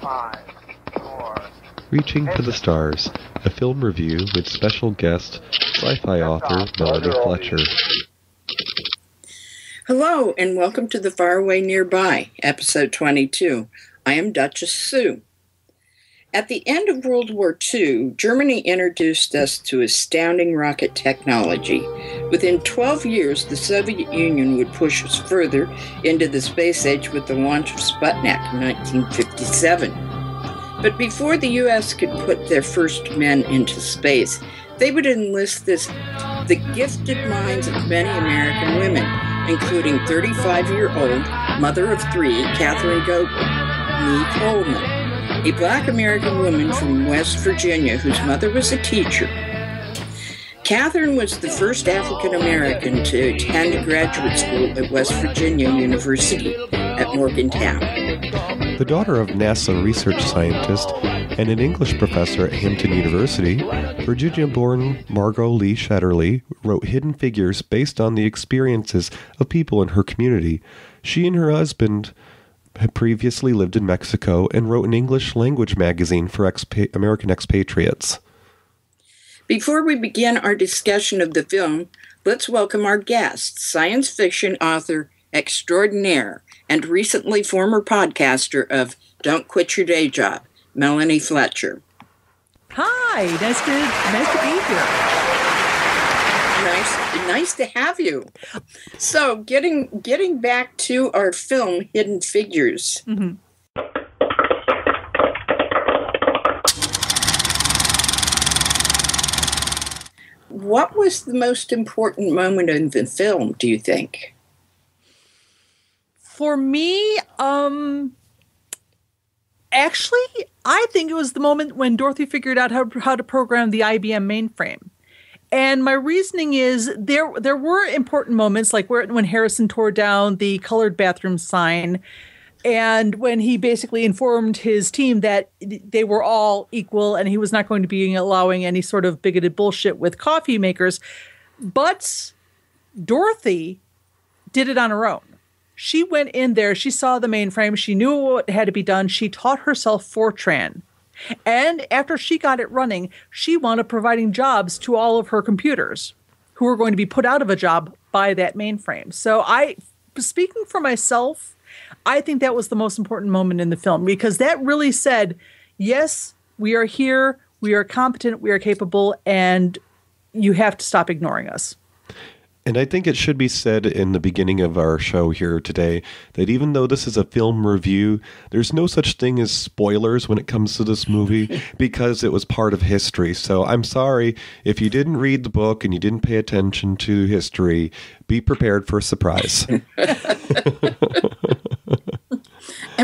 Five, four. Reaching for the Stars, a film review with special guest, sci-fi author Melanie Fletcher. Hello, and welcome to the Faraway Nearby, episode 22. I am Duchess Sue. At the end of World War II, Germany introduced us to astounding rocket technology. Within 12 years, the Soviet Union would push us further into the space age with the launch of Sputnik in 1957. But before the US could put their first men into space, they would enlist this the gifted minds of many American women, including 35-year-old mother of three, Katherine Goble, Nee Coleman, a black American woman from West Virginia whose mother was a teacher. Katherine was the first African American to attend graduate school at West Virginia University at Morgantown. The daughter of NASA research scientist and an English professor at Hampton University, Virginia born Margot Lee Shetterly wrote Hidden Figures based on the experiences of people in her community. She and her husband had previously lived in Mexico and wrote an English language magazine for expa- American expatriates. Before we begin our discussion of the film, let's welcome our guest, science fiction author extraordinaire and recently former podcaster of Don't Quit Your Day Job, Melanie Fletcher. Hi, nice to nice to be here nice nice to have you so getting getting back to our film hidden figures mm-hmm. What was the most important moment in the film do you think? For me um actually i think it was the moment when dorothy figured out how, how to program the ibm mainframe. And my reasoning is there there were important moments like where when Harrison tore down the colored bathroom sign and when he basically informed his team that they were all equal and he was not going to be allowing any sort of bigoted bullshit with coffee makers but Dorothy did it on her own. She went in there, she saw the mainframe, she knew what had to be done, she taught herself Fortran. And after she got it running, she wound up providing jobs to all of her computers who were going to be put out of a job by that mainframe. So I speaking for myself, I think that was the most important moment in the film because that really said, yes, we are here, we are competent, we are capable, and you have to stop ignoring us. And I think it should be said in the beginning of our show here today that even though this is a film review, there's no such thing as spoilers when it comes to this movie because it was part of history. So I'm sorry if you didn't read the book and you didn't pay attention to history, be prepared for a surprise. and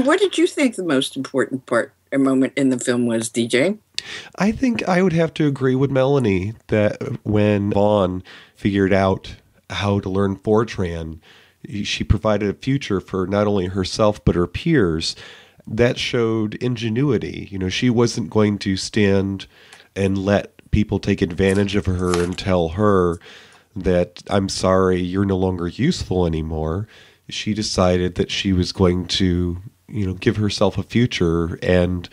what did you think the most important part or moment in the film was, DJ? I think I would have to agree with Melanie that when Vaughan figured out how to learn Fortran. She provided a future for not only herself but her peers. That showed ingenuity. You know, she wasn't going to stand and let people take advantage of her and tell her that I'm sorry, you're no longer useful anymore. She decided that she was going to, you know, give herself a future. And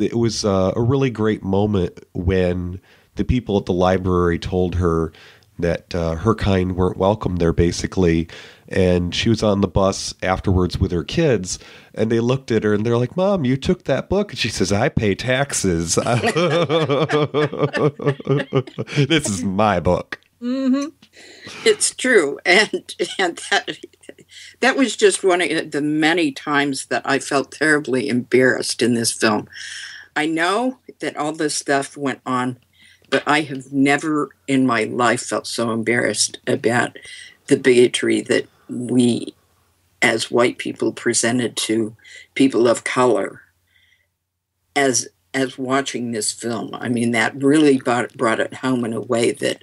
it was uh, a really great moment when the people at the library told her that uh, her kind weren't welcome there, basically. And she was on the bus afterwards with her kids, and they looked at her and they're like, Mom, you took that book. And she says, I pay taxes. this is my book. Mm-hmm. It's true. And, and that, that was just one of the many times that I felt terribly embarrassed in this film. I know that all this stuff went on but I have never in my life felt so embarrassed about the bigotry that we as white people presented to people of color as as watching this film. I mean, that really brought, brought it home in a way that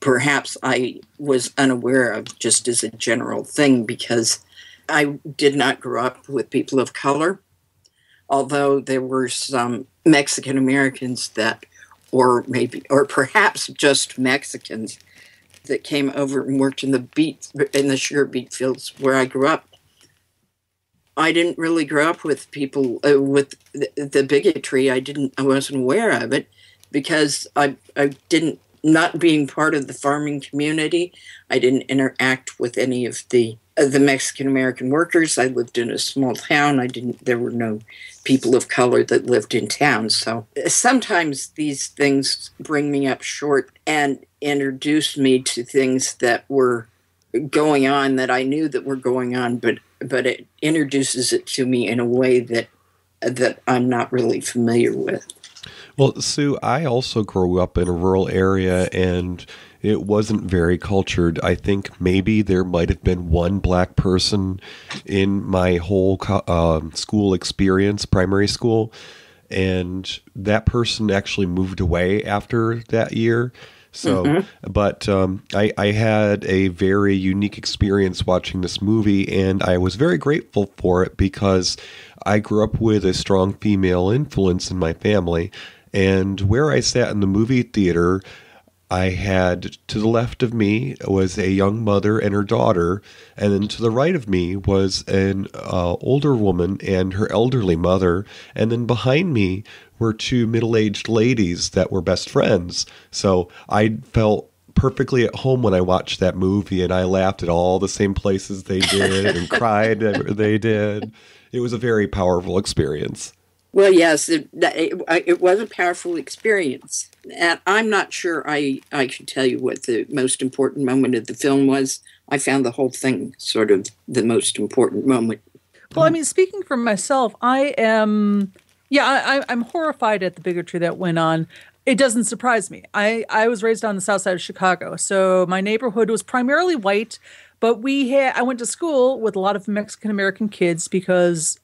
perhaps I was unaware of just as a general thing because I did not grow up with people of color, although there were some Mexican Americans that or maybe, or perhaps just Mexicans that came over and worked in the beet in the sugar beet fields where I grew up. I didn't really grow up with people uh, with the, the, bigotry. I didn't. I wasn't aware of it because I I didn't not being part of the farming community. I didn't interact with any of the Uh, the Mexican American workers. I lived in a small town. I didn't. There were no people of color that lived in town. So uh, sometimes these things bring me up short and introduce me to things that were going on that I knew that were going on, but but it introduces it to me in a way that that I'm not really familiar with. Well, Sue, I also grew up in a rural area and it wasn't very cultured. I think maybe there might have been one black person in my whole uh, school experience, primary school, and that person actually moved away after that year. So, mm-hmm. but um, I, I had a very unique experience watching this movie, and I was very grateful for it because I grew up with a strong female influence in my family. And where I sat in the movie theater, I had to the left of me was a young mother and her daughter, and then to the right of me was an uh, older woman and her elderly mother, and then behind me were two middle-aged ladies that were best friends. So I felt perfectly at home when I watched that movie, and I laughed at all the same places they did and cried they did. It was a very powerful experience. Well, yes, it, it, it, was a powerful experience. And I'm not sure I, I can tell you what the most important moment of the film was. I found the whole thing sort of the most important moment. Well, I mean, speaking for myself, I am, yeah, I, I'm horrified at the bigotry that went on. It doesn't surprise me. I, I was raised on the south side of Chicago, so my neighborhood was primarily white, but we had I went to school with a lot of Mexican American kids because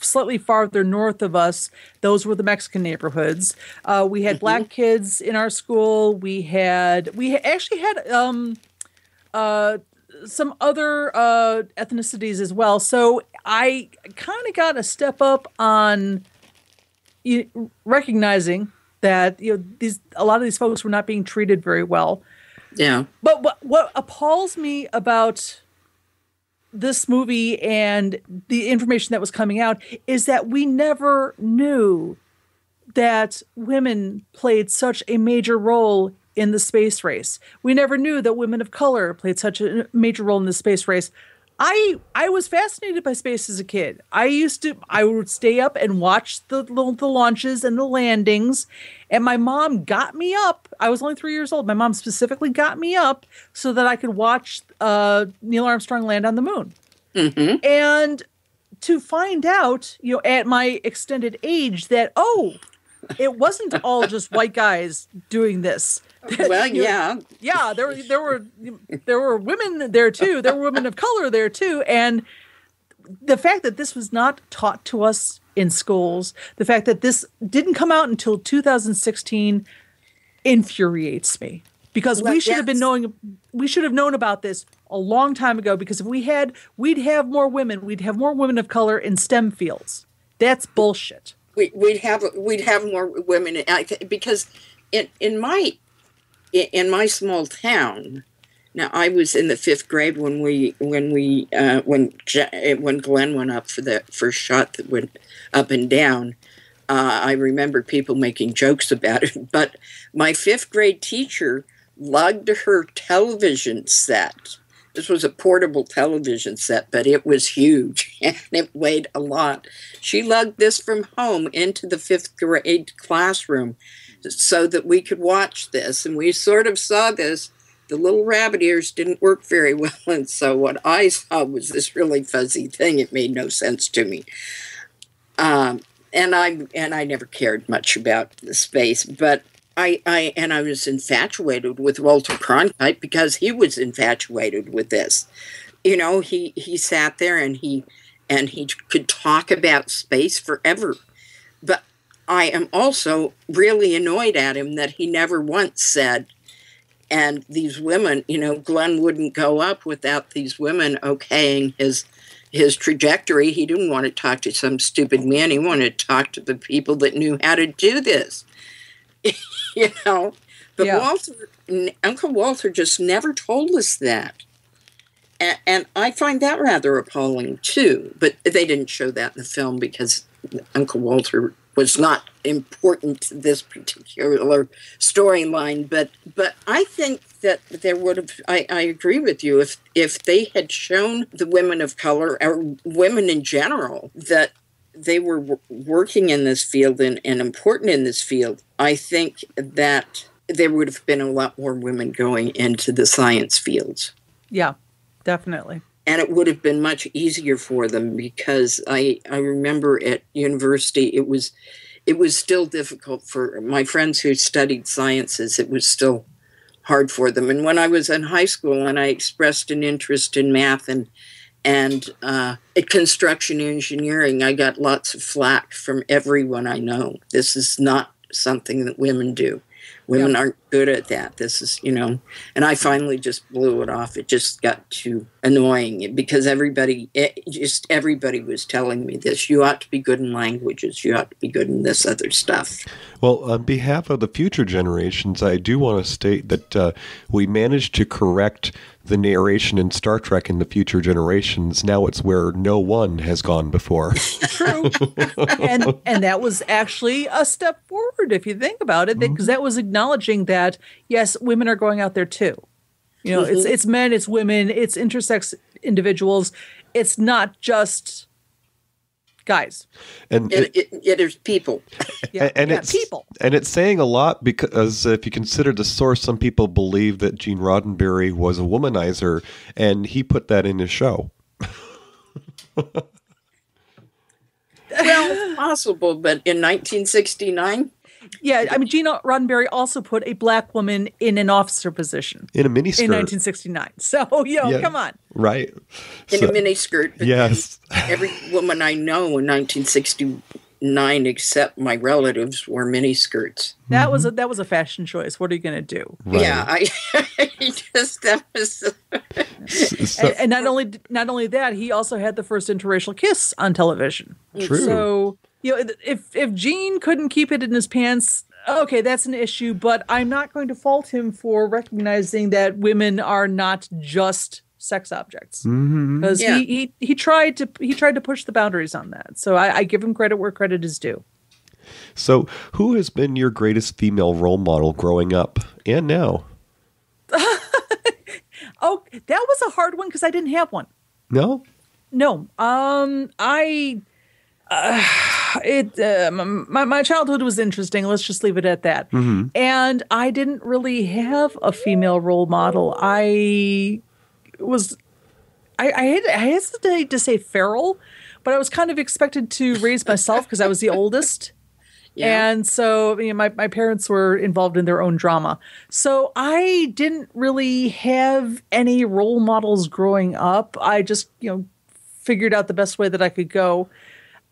slightly farther north of us, those were the Mexican neighborhoods. Uh, we had mm-hmm. black kids in our school. We had we actually had um, uh, some other uh, ethnicities as well. So I kind of got a step up on you recognizing that you know these a lot of these folks were not being treated very well. Yeah. But what what appalls me about this movie and the information that was coming out is that we never knew that women played such a major role in the space race. We never knew that women of color played such a major role in the space race. I I was fascinated by space as a kid. I used to I would stay up and watch the the launches and the landings, and my mom got me up. I was only three years old. My mom specifically got me up so that I could watch uh, Neil Armstrong land on the moon. Mm-hmm. And to find out, you know, at my extended age, that oh, it wasn't all just white guys doing this. well, yeah, yeah. There, there were there were women there too. There were women of color there too, and the fact that this was not taught to us in schools, the fact that this didn't come out until 2016, infuriates me because well, we should yes. have been knowing. We should have known about this a long time ago. Because if we had, we'd have more women. We'd have more women of color in STEM fields. That's bullshit. We, would have we'd have more women because in in my in my small town. Now I was in the fifth grade when we when we uh, when when Glenn went up for the first shot that went up and down. Uh, I remember people making jokes about it, but my fifth grade teacher lugged her television set. This was a portable television set, but it was huge and it weighed a lot. She lugged this from home into the fifth grade classroom so that we could watch this. And we sort of saw this. The little rabbit ears didn't work very well. And so what I saw was this really fuzzy thing. It made no sense to me. Um, and I and I never cared much about the space, but I, I and I was infatuated with Walter Cronkite because he was infatuated with this. You know, he he sat there and he and he could talk about space forever. But I am also really annoyed at him that he never once said, and these women, you know, Glenn wouldn't go up without these women okaying his his trajectory. He didn't want to talk to some stupid man. He wanted to talk to the people that knew how to do this. you know, but yeah. Walter, Uncle Walter, just never told us that. and, and I find that rather appalling too. But they didn't show that in the film because Uncle Walter was not important to this particular storyline. But but I think that there would have. I, I agree with you if if they had shown the women of color or women in general that they were w- working in this field and, and important in this field. I think that there would have been a lot more women going into the science fields. Yeah, definitely. And it would have been much easier for them because I, I remember at university it was it was still difficult for my friends who studied sciences, it was still hard for them. And when I was in high school and I expressed an interest in math and and uh, at construction engineering, I got lots of flack from everyone I know. This is not something that women do. Women yeah. aren't good at that. This is, you know, and I finally just blew it off. It just got too annoying because everybody, it, just everybody was telling me this. You ought to be good in languages. You ought to be good in this other stuff. Well, on behalf of the future generations, I do want to state that uh, we managed to correct the narration in Star Trek in the future generations. Now it's where no one has gone before. True, and and that was actually a step forward if you think about it, because mm-hmm. that was acknowledging that yes, women are going out there too. You know, mm-hmm. it's it's men, it's women, it's intersex individuals. It's not just guys. And it, it, it is people. yeah, and yeah, it's people. And it's saying a lot because if you consider the source, some people believe that Gene Roddenberry was a womanizer, and he put that in his show. well, possible, but in 1969, yeah, I mean, Gene Roddenberry also put a black woman in an officer position in a miniskirt in 1969. So, you know, yeah, come on, right? In so, a miniskirt. Yes. Every woman I know in 1969, except my relatives, wore miniskirts. That mm-hmm. was a that was a fashion choice. What are you going to do? Right. Yeah, I, just that was. so, and, and not only not only that, he also had the first interracial kiss on television. True. So you know, if if Gene couldn't keep it in his pants, okay, that's an issue. But I'm not going to fault him for recognizing that women are not just sex objects because mm-hmm. yeah. he, he he tried to he tried to push the boundaries on that. So I, I give him credit where credit is due. So, who has been your greatest female role model growing up and now? oh, that was a hard one because I didn't have one. No. No. Um, I. Uh, it uh, my my childhood was interesting. Let's just leave it at that. Mm-hmm. And I didn't really have a female role model. I was I I, had, I hesitate to say feral, but I was kind of expected to raise myself because I was the oldest. Yeah. And so, you know, my, my parents were involved in their own drama. So I didn't really have any role models growing up. I just, you know, figured out the best way that I could go.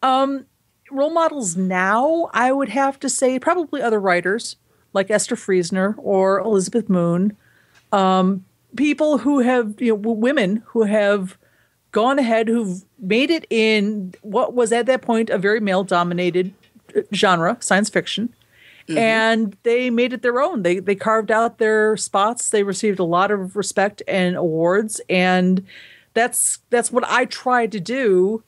Um, role models now, I would have to say probably other writers like Esther Friesner or Elizabeth Moon. Um, people who have, you know, women who have gone ahead, who've made it in what was at that point a very male dominated uh, genre, science fiction. Mm-hmm. And they made it their own. They they carved out their spots. They received a lot of respect and awards, and that's that's what I try to do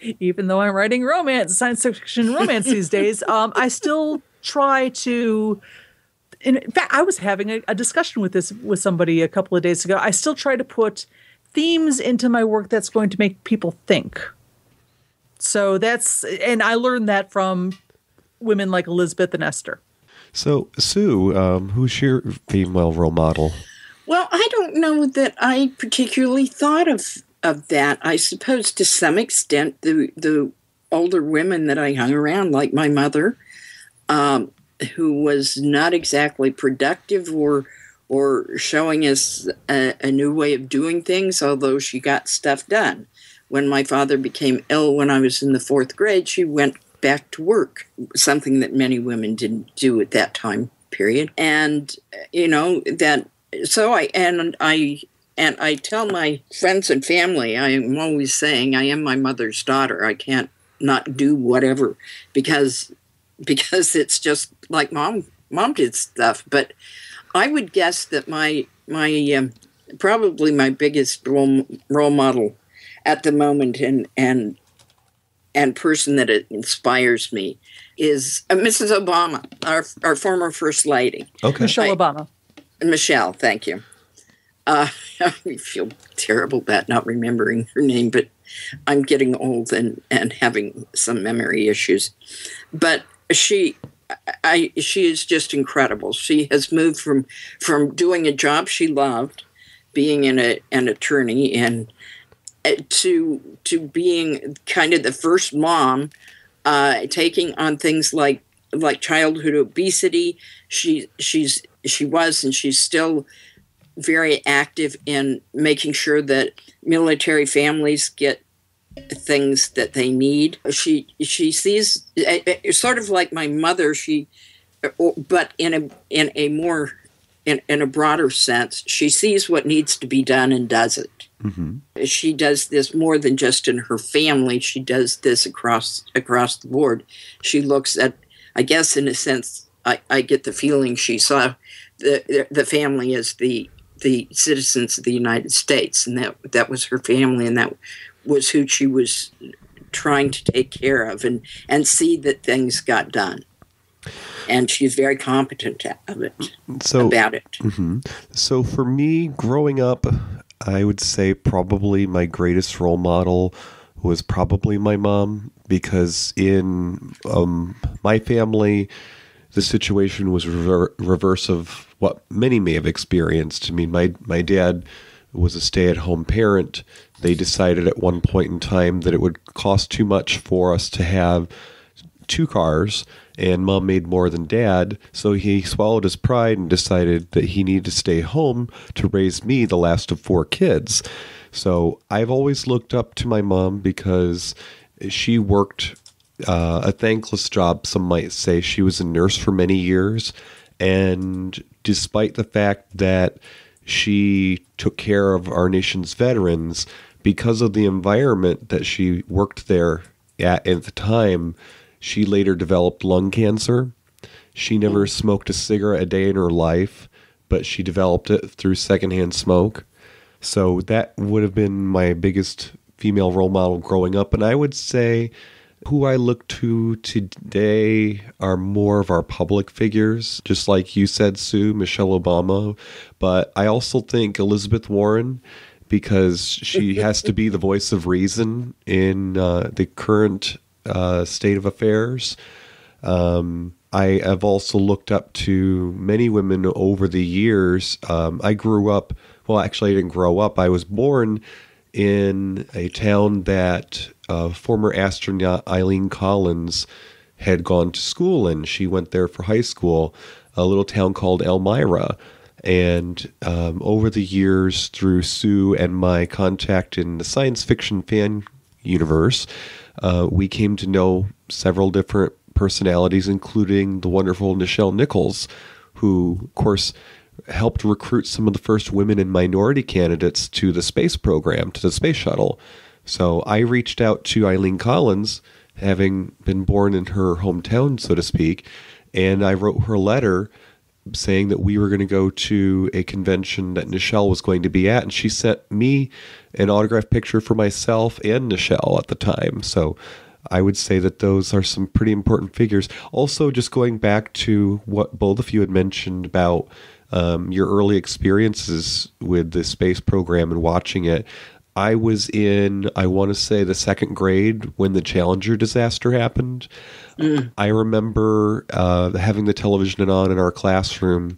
even though I'm writing romance, science fiction romance these days, um, I still try to. In fact, I was having a, a, discussion with this with somebody a couple of days ago. I still try to put themes into my work that's going to make people think. So that's, and I learned that from women like Elizabeth and Esther. So, Sue, um, who's your female role model? Well, I don't know that I particularly thought of of that. I suppose to some extent, the the older women that I hung around, like my mother, um, who was not exactly productive or or showing us a, a, new way of doing things, although she got stuff done. When my father became ill when I was in the fourth grade, she went back to work, something that many women didn't do at that time period. And you know that so I and I and I tell my friends and family, I am always saying I am my mother's daughter. I can't not do whatever because because it's just like mom mom did stuff. But I would guess that my my um, probably my biggest role, role model at the moment and and and person that it inspires me is uh, Mrs. Obama, our our former first lady. Okay. Michelle I- Obama. Michelle, thank you. Uh, I feel terrible about not remembering her name, but I'm getting old and, and having some memory issues. But she, I, she is just incredible. She has moved from from doing a job she loved, being an, a, an attorney, and uh, to to being kind of the first mom, uh, taking on things like like childhood obesity. She she's she was and she's still very active in making sure that military families get things that they need. She she sees eh, eh, it's sort of like my mother. She, eh, oh, but in a in a more in, in a broader sense, she sees what needs to be done and does it. Mm-hmm. She does this more than just in her family. She does this across across the board. She looks at, I guess, in a sense, I, I get the feeling she saw the the family as the the citizens of the United States, and that that was her family, and that was who she was trying to take care of and and see that things got done. And she's very competent of it So about it. Mhm. So for me, growing up, I would say probably my greatest role model was probably my mom because in um, my family, the situation was rever- reverse of what many may have experienced. I mean, my my dad was a stay-at-home parent. They decided at one point in time that it would cost too much for us to have two cars and mom made more than dad so he swallowed his pride and decided that he needed to stay home to raise me the last of four kids so i've always looked up to my mom because she worked uh, a thankless job some might say she was a nurse for many years and despite the fact that she took care of our nation's veterans because of the environment that she worked there at at the time she later developed lung cancer. She never smoked a cigarette a day in her life, but she developed it through secondhand smoke. So that would have been my biggest female role model growing up. And I would say who I look to today are more of our public figures, just like you said, Sue, Michelle Obama. But I also think Elizabeth Warren, because she has to be the voice of reason in uh, the current uh, state of affairs. Um, I have also looked up to many women over the years. Um, I grew up, well, actually, I didn't grow up. I was born in a town that uh, former astronaut Eileen Collins had gone to school in. She went there for high school, a little town called Elmira. And um, over the years, through Sue and my contact in the science fiction fan universe, uh, we came to know several different personalities, including the wonderful Nichelle Nichols, who, of course, helped recruit some of the first women and minority candidates to the space program, to the space shuttle. So I reached out to Eileen Collins, having been born in her hometown, so to speak, and I wrote her a letter saying that we were going to go to a convention that Nichelle was going to be at, and she sent me an autographed picture for myself and Nichelle at the time. So I would say that those are some pretty important figures. Also, just going back to what both of you had mentioned about um, your early experiences with the space program and watching it. I was in, I want to say, the second grade when the Challenger disaster happened. I remember uh, having the television on in our classroom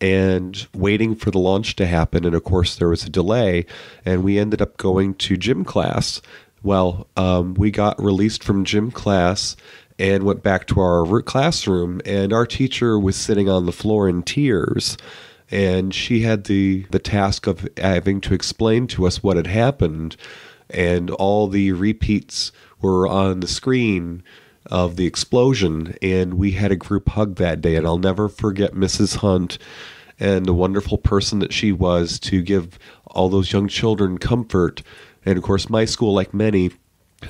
and waiting for the launch to happen. And of course, there was a delay, and we ended up going to gym class. Well, um, we got released from gym class and went back to our classroom, and our teacher was sitting on the floor in tears. And she had the, the task of having to explain to us what had happened, and all the repeats were on the screen of the explosion. And we had a group hug that day, and I'll never forget Mrs. Hunt and the wonderful person that she was to give all those young children comfort. And of course, my school, like many,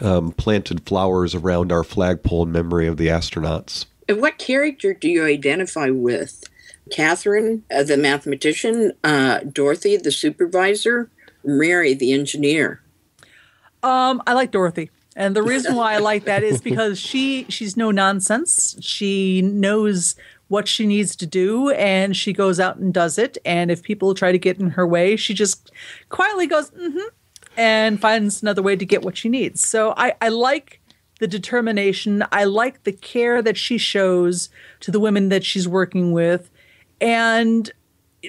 um, planted flowers around our flagpole in memory of the astronauts. And what character do you identify with Katherine, uh, the mathematician, uh, Dorothy, the supervisor, Mary, the engineer. Um, I like Dorothy. And the reason why I like that is because she she's no nonsense. She knows what she needs to do and she goes out and does it. And if people try to get in her way, she just quietly goes, mm-hmm, and finds another way to get what she needs. So I, I like the determination. I like the care that she shows to the women that she's working with. And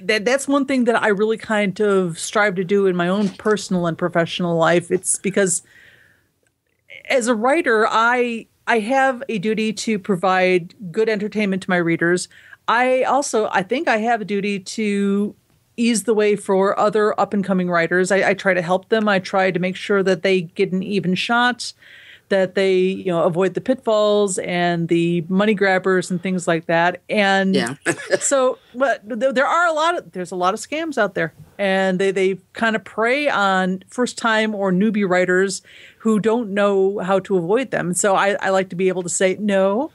that that's one thing that I really kind of strive to do in my own personal and professional life. It's because as a writer, I I have a duty to provide good entertainment to my readers. I also I think I have a duty to ease the way for other up and coming writers. I, I, try to help them. I try to make sure that they get an even shot, that they you know avoid the pitfalls and the money grabbers and things like that. And yeah. so, but there are a lot of there's a lot of scams out there, and they they kind of prey on first time or newbie writers who don't know how to avoid them. So I, I like to be able to say no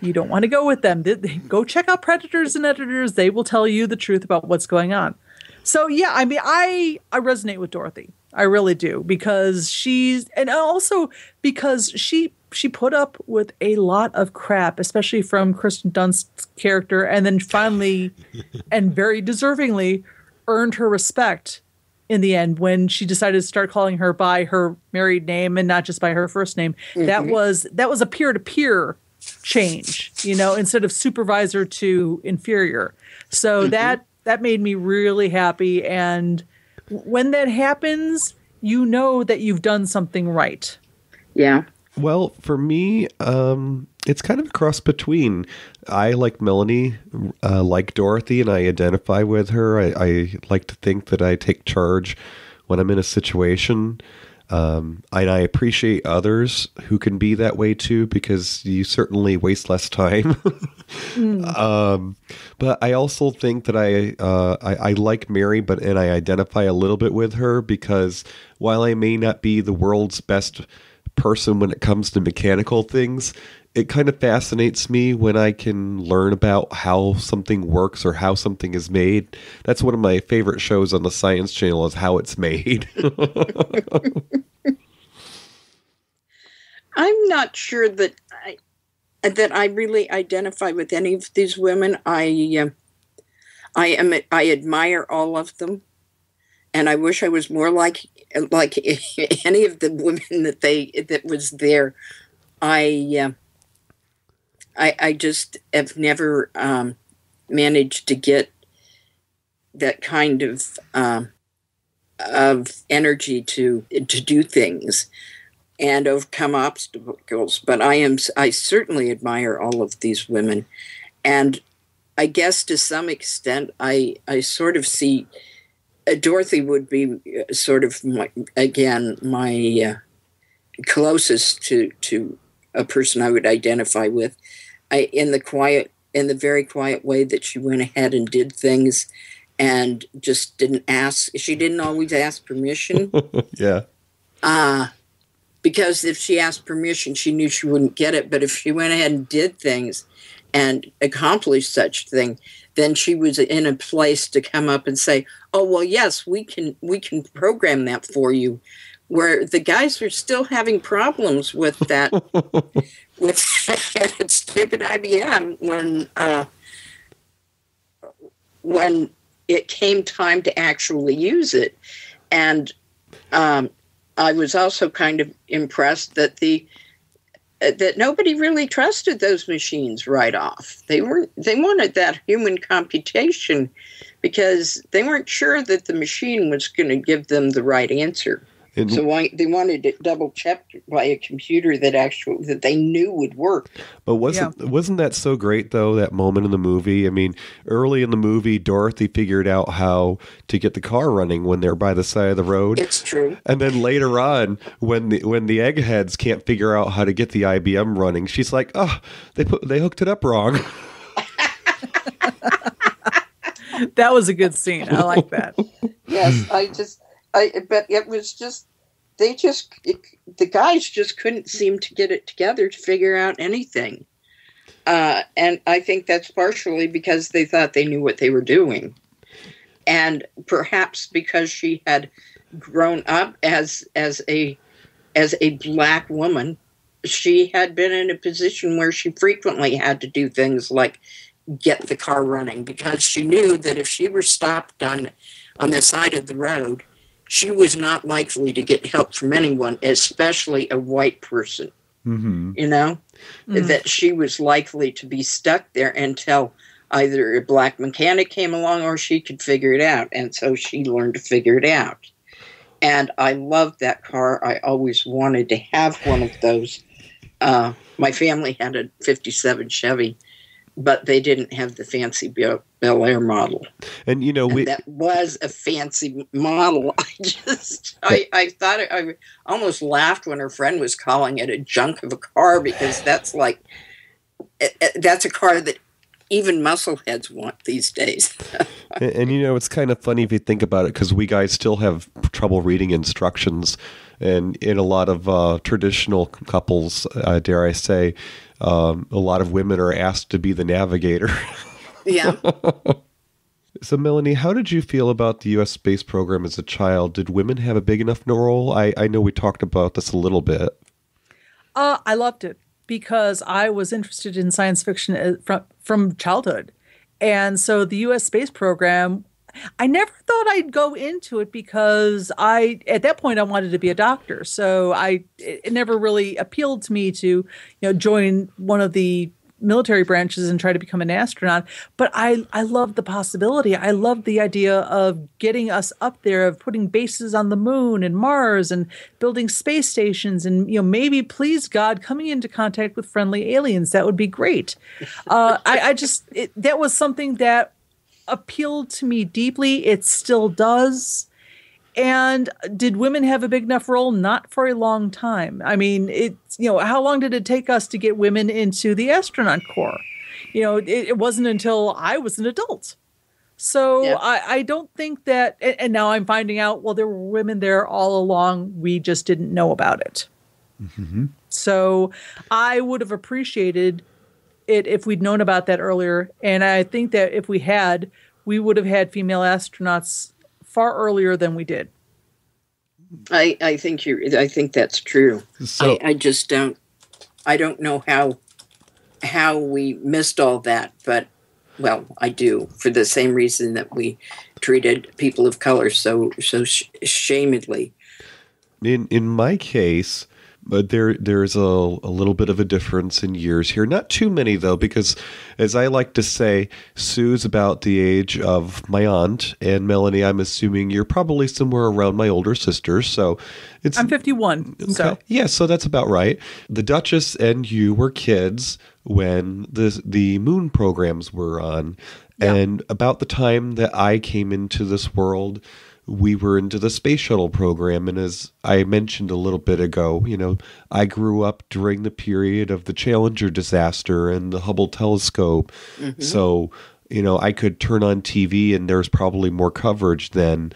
you don't want to go with them. Go check out Predators and Editors. They will tell you the truth about what's going on. So yeah, I mean, I I resonate with Dorothy. I really do because she's and also because she she put up with a lot of crap, especially from Kirsten Dunst's character, and then finally and very deservingly earned her respect in the end when she decided to start calling her by her married name and not just by her first name. Mm-hmm. That was that was a peer to peer change, you know, instead of supervisor to inferior. So mm-hmm. that that made me really happy and when that happens, you know that you've done something right. Yeah. Well, for me, um, it's kind of a cross between. I like Melanie, uh, like Dorothy, and I identify with her. I, I, like to think that I take charge when I'm in a situation. Um, and I appreciate others who can be that way too, because you certainly waste less time. mm. um, but I also think that I, uh, I, I like Mary, but and I identify a little bit with her because while I may not be the world's best person when it comes to mechanical things, it kind of fascinates me when I can learn about how something works or how something is made. That's one of my favorite shows on the Science Channel is how it's made. I'm not sure that I that I really identify with any of these women. I uh, I am I admire all of them, and I wish I was more like like any of the women that they that was there. I uh, I, I just have never um, managed to get that kind of um, of energy to to do things and overcome obstacles. But I am I certainly admire all of these women, and I guess to some extent I I sort of see uh, Dorothy would be uh, sort of my, again my uh, closest to to a person I would identify with. I in the quiet in the very quiet way that she went ahead and did things and just didn't ask she didn't always ask permission. yeah. Uh because if she asked permission she knew she wouldn't get it, but if she went ahead and did things and accomplished such thing, then she was in a place to come up and say, "Oh well, yes, we can we can program that for you." Where the guys are still having problems with that with stupid IBM when uh, when it came time to actually use it, and um, I was also kind of impressed that the that nobody really trusted those machines right off. They weren't. They wanted that human computation because they weren't sure that the machine was going to give them the right answer. And so why, they wanted it double checked by a computer that actually that they knew would work. But wasn't yeah. wasn't that so great though? That moment in the movie. I mean, early in the movie, Dorothy figured out how to get the car running when they're by the side of the road. It's true. And then later on, when the when the eggheads can't figure out how to get the IBM running, she's like, "Oh, they put they hooked it up wrong." that was a good scene. I like that. yes, I just I but it was just they just it, the guys just couldn't seem to get it together to figure out anything. Uh, and I think that's partially because they thought they knew what they were doing. And perhaps because she had grown up as as a as a black woman, she had been in a position where she frequently had to do things like get the car running because she knew that if she were stopped on on the side of the road, she was not likely to get help from anyone, especially a white person. Mm-hmm. You know, Mm. that she was likely to be stuck there until either a black mechanic came along or she could figure it out. And so she learned to figure it out. And I loved that car. I always wanted to have one of those. Uh, my family had a 57 Chevy, but they didn't have the fancy Bel Bel Air model. And you know, And we that was a fancy model. I just, I, I thought, it, I almost laughed when her friend was calling it a junk of a car because that's like, eh, eh, that's a car that even muscleheads want these days. and, and, you know, it's kind of funny if you think about it because we guys still have trouble reading instructions, and in a lot of uh, traditional couples, uh, dare I say, um, a lot of women are asked to be the navigator. yeah. So, Melanie, how did you feel about the U.S. space program as a child? Did women have a big enough role? I, I know we talked about this a little bit. Uh, I loved it because I was interested in science fiction uh, from from childhood, and so the U.S. space program. I never thought I'd go into it because I, at that point, I wanted to be a doctor. So I, it never really appealed to me to, you know, join one of the military branches and try to become an astronaut. But i i love the possibility. I love the idea of getting us up there of putting bases on the moon and mars and building space stations and you know maybe please god coming into contact with friendly aliens. That would be great. Uh, I, I just it, that was something that appealed to me deeply it still does and did women have a big enough role? Not for a long time. I mean, it's, you know, how long did it take us to get women into the astronaut corps? You know, it, it wasn't until I was an adult. So Yeah. I, I don't think that, and, and now I'm finding out, well, there were women there all along. We just didn't know about it. Mm-hmm. So I would have appreciated it if we'd known about that earlier. And I think that if we had, we would have had female astronauts far earlier than we did. I, I think you I think that's true. So, I, I just don't I don't know how how we missed all that, but well, I do for the same reason that we treated people of color so so sh- shamedly. in in my case, but there there's a, a little bit of a difference in years here. Not too many though, because as I like to say, Sue's about the age of my aunt, and Melanie, I'm assuming you're probably somewhere around my older sister. So it's I'm 51. So Okay. Yeah, so that's about right. The Duchess and you were kids when the the moon programs were on. Yeah. And about the time that I came into this world, we were into the space shuttle program and as I mentioned a little bit ago, you know, I grew up during the period of the Challenger disaster and the Hubble telescope. Mm-hmm. So, you know, I could turn on TV and there's probably more coverage then.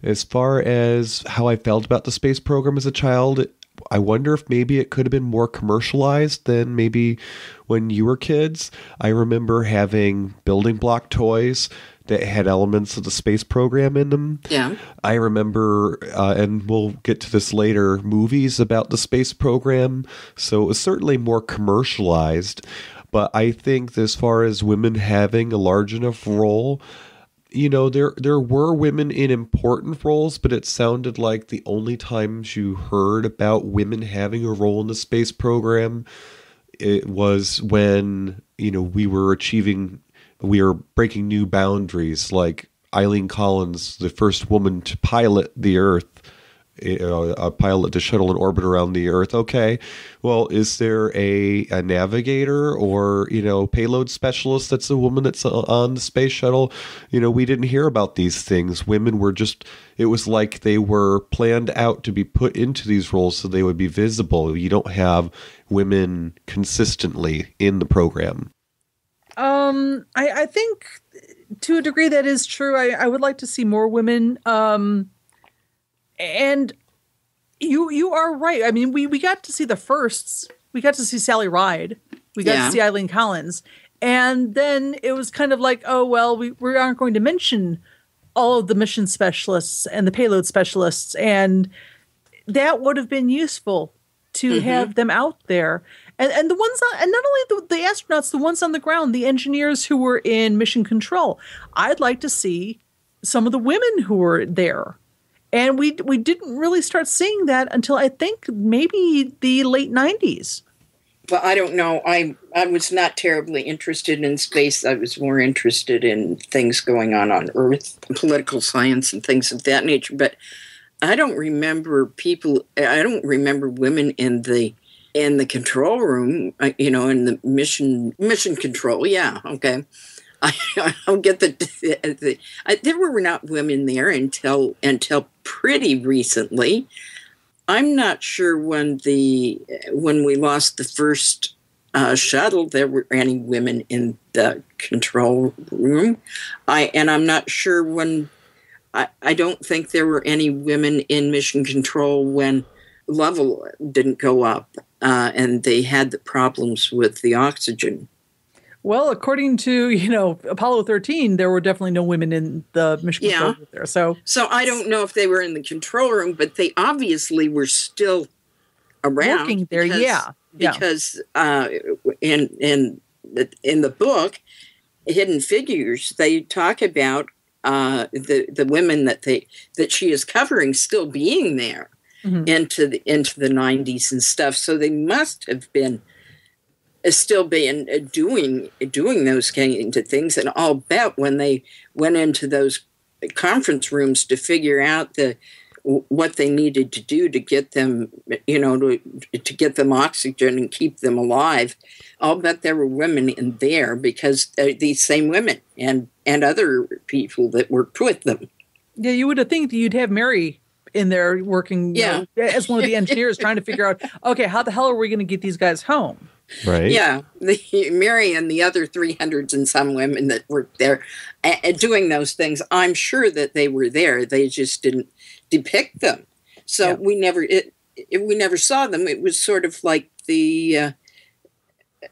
As far as how I felt about the space program as a child, I wonder if maybe it could have been more commercialized than maybe when you were kids. I remember having building block toys that had elements of the space program in them. Yeah. I remember, uh, and we'll get to this later, movies about the space program. So it was certainly more commercialized. But I think, as far as women having a large enough role, you know, there there were women in important roles, but it sounded like the only times you heard about women having a role in the space program, it was when you know we were achieving, we are breaking new boundaries, like Eileen Collins, the first woman to pilot the Earth, you know, a pilot to shuttle in orbit around the Earth. Okay, well, is there a, a navigator or you know payload specialist that's a woman that's uh, on the space shuttle? You know, we didn't hear about these things. Women were just. It was like they were planned out to be put into these roles so they would be visible. You don't have women consistently in the program. Um, I, I think to a degree that is true. I, I would like to see more women. Um, and you you are right. I mean, we we got to see the firsts. We got to see Sally Ride, We got Yeah. to see Eileen Collins. And then it was kind of like, oh, well, we, we aren't going to mention all of the mission specialists and the payload specialists. And that would have been useful to have them out there. And, and the ones on, and not only the, the astronauts, the ones on the ground, the engineers who were in mission control. I'd like to see some of the women who were there. And we we didn't really start seeing that until I think maybe the late 90s. Well, I don't know. I I was not terribly interested in space. I was more interested in things going on on Earth, political science, and things of that nature. But I don't remember people. I don't remember women in the in the control room. uh, You know, in the mission mission control. Yeah, okay. I, don't get the, the, the I, there were not women there until until pretty recently. I'm not sure when the when we lost the first uh, shuttle there were any women in the control room. I and I'm not sure when I, I don't think there were any women in mission control when level didn't go up uh, and they had the problems with the oxygen. Well, according to, you know, Apollo 13, there were definitely no women in the mission Yeah. control there. So, So I don't know if they were in the control room, but they obviously were still around. Working there, yeah, yeah. Because uh, in in the, in the book, Hidden Figures, they talk about uh, the the women that they that she is covering still being there Mhm. into the into the nineties and stuff. So they must have been uh, still being uh, doing doing those kinds of things. And I'll bet when they went into those conference rooms to figure out the what they needed to do to get them, you know, to, to get them oxygen and keep them alive. I'll bet there were women in there because these same women and and other people that worked with them. yeah, you would have think you'd have Mary in there working you Yeah. know, as one of the engineers trying to figure out, okay, how the hell are we going to get these guys home? Right? Yeah, the, Mary and the other 300s and some women that worked there uh, doing those things, I'm sure that they were there. They just didn't depict them. So Yeah. we never it, it we never saw them. It was sort of like the uh,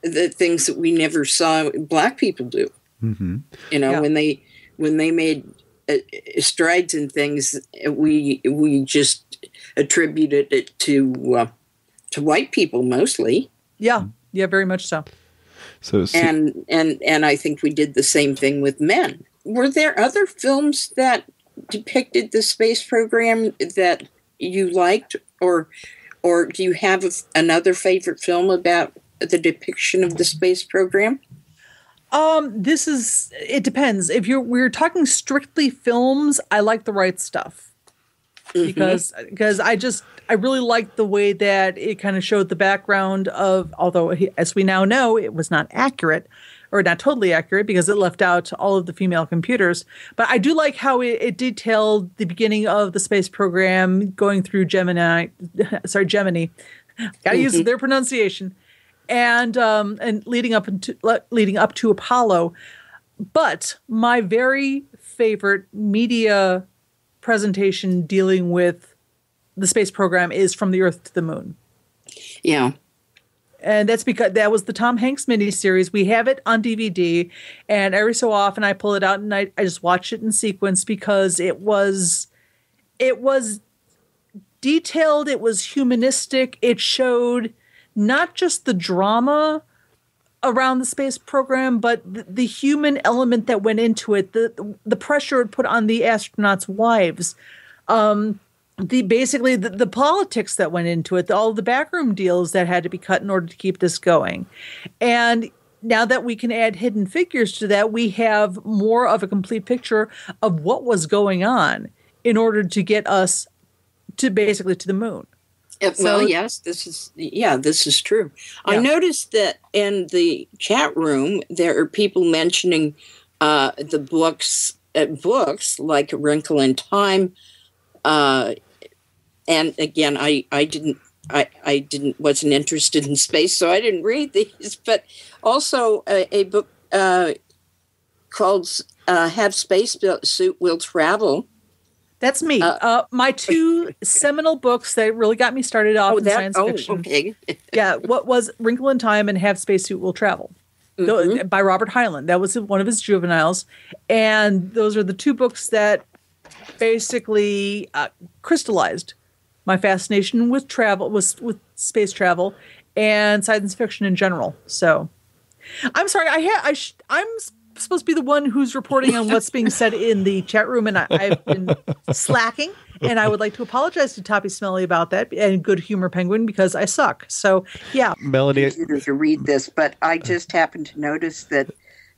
the things that we never saw black people do. hmm You know, Yeah. when they when they made strides and things, we we just attributed it to uh, to white people mostly. Yeah, yeah, very much so. So, so and and and I think we did the same thing with men. Were there other films that depicted the space program that you liked, or or do you have another favorite film about the depiction of the space program? Um, this is it depends. If you're we're talking strictly films, I like the right stuff. Because because I just I really liked the way that it kind of showed the background of although as we now know it was not accurate or not totally accurate because it left out all of the female computers. But I do like how it, it detailed the beginning of the space program going through Gemini sorry, Gemini. Gotta use their pronunciation and um, and leading up into leading up to Apollo. But my very favorite media presentation dealing with the space program is from the Earth to the Moon. Yeah, And that's because that was the Tom Hanks miniseries. We have it on DVD, and every so often I pull it out and I, I just watch it in sequence because it was it was detailed, it was humanistic, it showed not just the drama around the space program, but the, the human element that went into it, the the pressure it put on the astronauts' wives, um, the basically the, the politics that went into it, all the backroom deals that had to be cut in order to keep this going, and now that we can add hidden figures to that, we have more of a complete picture of what was going on in order to get us to basically to the moon. Uh, So- well, yes, this is yeah, this is true. I noticed that in the chat room there are people mentioning uh, the books, uh, books like A Wrinkle in Time, uh, and again, I I didn't. I, I didn't wasn't interested in space, so I didn't read these. But also a, a book uh, called uh, "Have Space Suit Will Travel," That's me. Uh, uh, my two seminal books that really got me started off oh, in that, science oh, fiction. Okay. yeah, what was Wrinkle in Time and Have Spacesuit Will Travel mm-hmm. by Robert Heinlein. That was one of his juveniles, and those are the two books that basically uh, crystallized my fascination with travel, with with space travel, and science fiction in general. So, I'm sorry, I ha- I sh- I'm supposed to be the one who's reporting on what's being said in the chat room, and I, have been slacking. And I would like to apologize to Toppy Smelly about that and Good Humor Penguin because I suck. So yeah, Melanie, to read this, but I just happened to notice that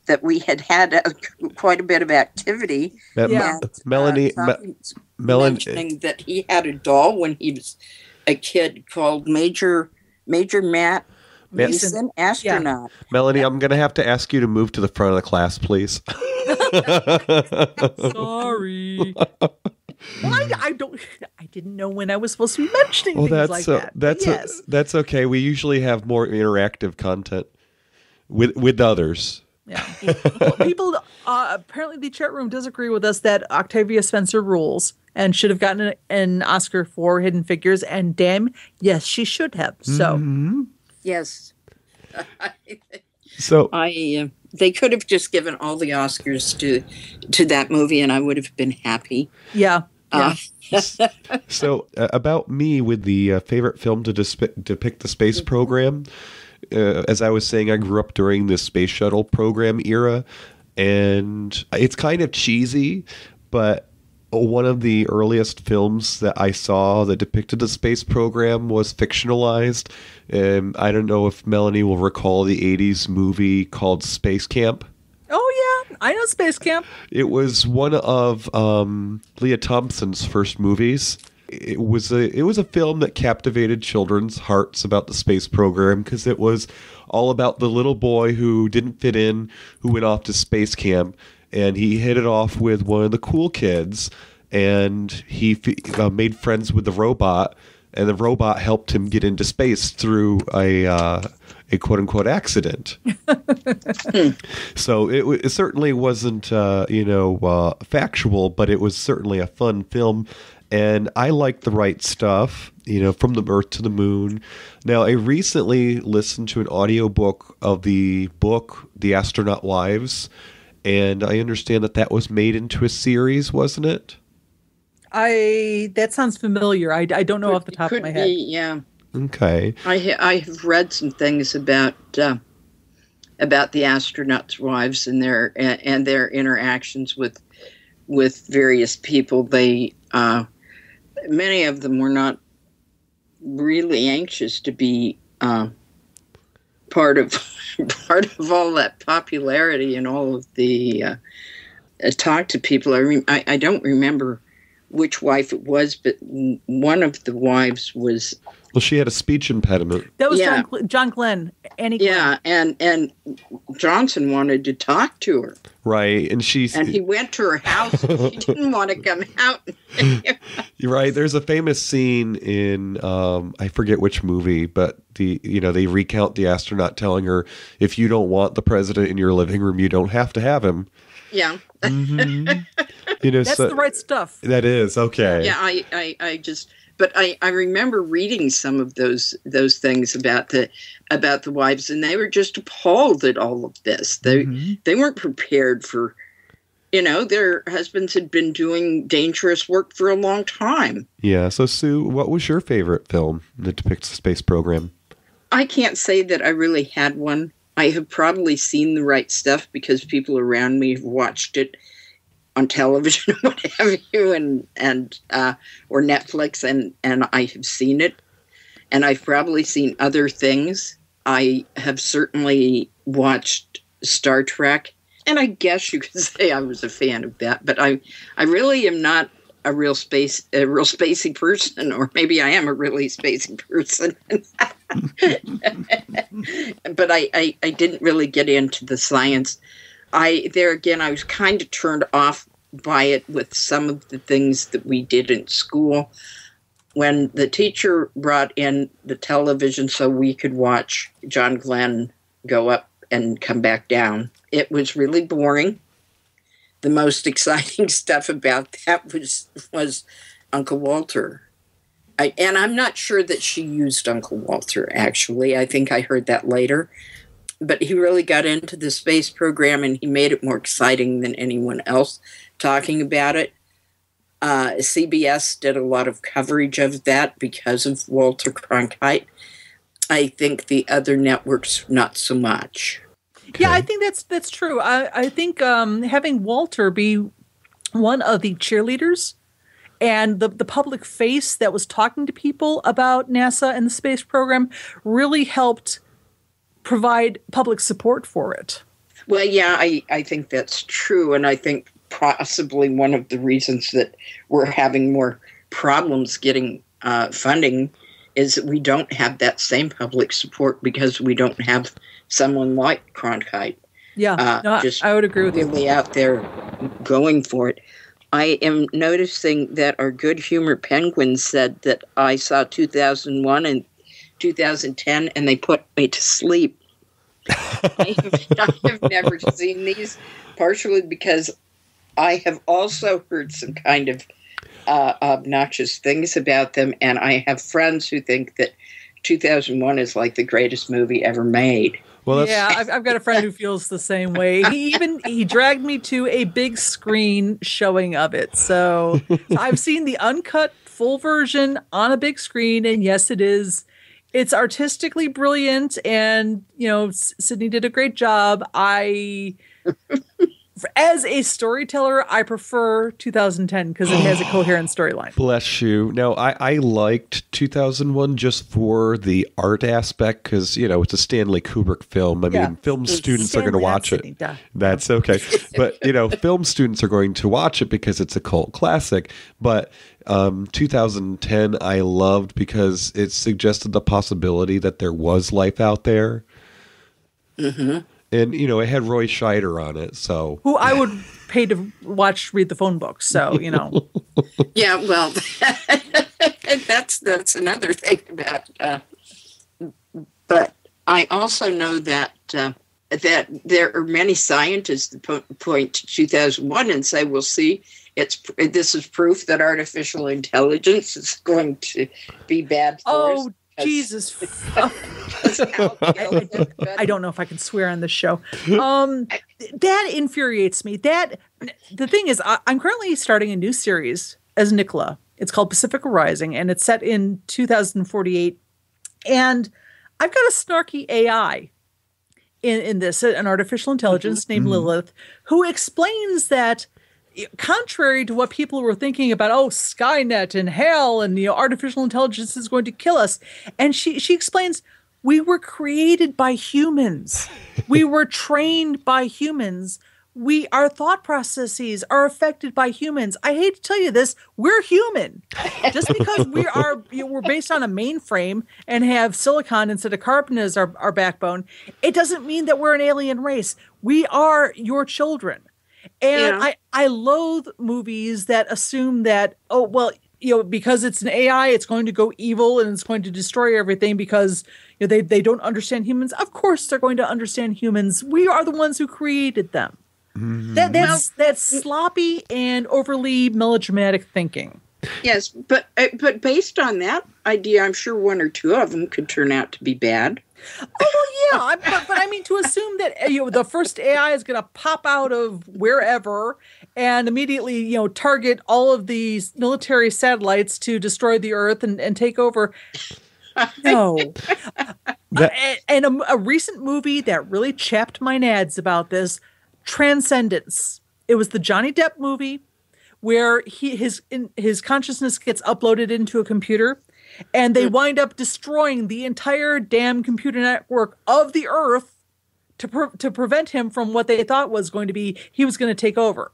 that we had had a, quite a bit of activity. yeah. Melanie, uh, Me- Melanie, mentioning that he had a doll when he was a kid called Major Major Matt Mason, astronaut. Yeah. Melanie, I'm going to have to ask you to move to the front of the class, please. Sorry. Well, I, I, don't. I didn't know when I was supposed to be mentioning well, things like uh, that. That's yes. a, that's okay. We usually have more interactive content with with others. Yeah. well, people uh, apparently the chat room does agree with us that Octavia Spencer rules and should have gotten an Oscar for Hidden Figures. And damn, yes, she should have. So. Mm-hmm. Yes. so I uh, they could have just given all the Oscars to to that movie, and I would have been happy. Yeah. Uh, so uh, about me with the uh, favorite film to disp- depict the space mm-hmm. program. Uh, as I was saying, I grew up during the space shuttle program era, and it's kind of cheesy, but one of the earliest films that I saw that depicted the space program was fictionalized. Um, I don't know if Melanie will recall the 80s movie called Space Camp. Oh, yeah. I know Space Camp. It was one of um, Lea Thompson's first movies. It was a it was a film that captivated children's hearts about the space program because it was all about the little boy who didn't fit in, who went off to space camp, and he hit it off with one of the cool kids, and he uh, made friends with the robot, and the robot helped him get into space through a uh, a quote unquote accident. so it, it, certainly wasn't uh, you know uh, factual, but it was certainly a fun film. And I like the right stuff, you know, from the Earth to the Moon. Now, I recently listened to an audiobook of the book The Astronaut Wives, and I understand that that was made into a series, wasn't it? I that sounds familiar. I, I don't know could, off the top of my head. Be, yeah. Okay. I I have read some things about uh, about the astronauts' wives and their and, and, their interactions with with various people. They uh, many of them were not really anxious to be uh, part of part of all that popularity and all of the uh, uh, talk to people. I, re- I, I don't remember which wife it was, but one of the wives was. Well, she had a speech impediment. That was yeah. John, John Glenn. Annie Glenn. Yeah, and and Johnson wanted to talk to her. Right, and she and he went to her house. and she didn't want to come out. You're right. There's a famous scene in um, I forget which movie, but the you know they recount the astronaut telling her, "If you don't want the president in your living room, you don't have to have him." Yeah. mm-hmm. You know, that's so, the right stuff. That is okay. Yeah, I, I, I just, but I, I remember reading some of those those things about the about the wives, and they were just appalled at all of this. They mm-hmm. they weren't prepared for, you know, their husbands had been doing dangerous work for a long time. Yeah. So Sue, what was your favorite film that depicts the space program? I can't say that I really had one. I have probably seen the right stuff because people around me have watched it on television or what have you, and and uh, or Netflix, and and I have seen it, and I've probably seen other things. I have certainly watched Star Trek, and I guess you could say I was a fan of that. But I I really am not a real space a real spacey person, or maybe I am a really spacey person. but I, I, I didn't really get into the science. I there again I was kind of turned off by it with some of the things that we did in school. When the teacher brought in the television so we could watch John Glenn go up and come back down, it was really boring the most exciting stuff about that was was Uncle Walter. I, and I'm not sure that she used Uncle Walter, actually. I think I heard that later. But he really got into the space program and he made it more exciting than anyone else talking about it. Uh, CBS did a lot of coverage of that because of Walter Cronkite. I think the other networks, not so much. Okay. Yeah, I think that's that's true. I, I think um, having Walter be one of the cheerleaders and the, the public face that was talking to people about NASA and the space program really helped provide public support for it. Well, yeah, I, I think that's true. And I think possibly one of the reasons that we're having more problems getting uh, funding is that we don't have that same public support because we don't have someone like Cronkite. Yeah, uh, no, just I would agree with really you. out there going for it. I am noticing that our good humor penguin said that I saw 2001 and 2010 and they put me to sleep. I, have, I have never seen these, partially because I have also heard some kind of uh, obnoxious things about them, and I have friends who think that 2001 is like the greatest movie ever made. Well, yeah, I've, I've, got a friend who feels the same way. He even he dragged me to a big screen showing of it. So, so I've seen the uncut full version on a big screen, and yes, it is. It's artistically brilliant, and you know sydney did a great job. I as a storyteller, I prefer 2010 because it has a coherent storyline. Bless you. No, I, I liked 2001 just for the art aspect because, you know, it's a Stanley Kubrick film. I yeah. mean, film it's students Stanley are going to watch it. Duh. That's okay. but, you know, film students are going to watch it because it's a cult classic. But um, 2010, I loved because it suggested the possibility that there was life out there. Mm-hmm and you know it had Roy Scheider on it, so who I would pay to watch read the phone book. So you know, yeah, well, that's that's another thing about. Uh, but I also know that uh, that there are many scientists that point to 2001 and say, "We'll see." It's this is proof that artificial intelligence is going to be bad for oh, us. Jesus. I, don't know if I can swear on this show. Um, that infuriates me. That the thing is, I, I'm currently starting a new series as Nicola. It's called Pacific Rising, and it's set in 2048. And I've got a snarky AI in, in this, an artificial intelligence mm-hmm. named mm-hmm. Lilith, who explains that contrary to what people were thinking about, oh, Skynet and Hal and you know, artificial intelligence is going to kill us. And she she explains we were created by humans. we were trained by humans. We our thought processes are affected by humans. I hate to tell you this, we're human. Just because we are you know, we're based on a mainframe and have silicon instead of carbon as our, our backbone, it doesn't mean that we're an alien race. We are your children. And yeah. I, I loathe movies that assume that, oh, well, you know, because it's an AI, it's going to go evil and it's going to destroy everything because you know, they, they don't understand humans. Of course, they're going to understand humans. We are the ones who created them. Mm-hmm. That, that's well, that's sloppy and overly melodramatic thinking. Yes, but uh, but based on that idea, I'm sure one or two of them could turn out to be bad. Oh well, yeah, but, but I mean to assume that uh, you know the first AI is going to pop out of wherever and immediately you know target all of these military satellites to destroy the Earth and, and take over. No, that- uh, and a, a recent movie that really chapped my nads about this, Transcendence. It was the Johnny Depp movie where he his in, his consciousness gets uploaded into a computer and they wind up destroying the entire damn computer network of the earth to pre- to prevent him from what they thought was going to be he was going to take over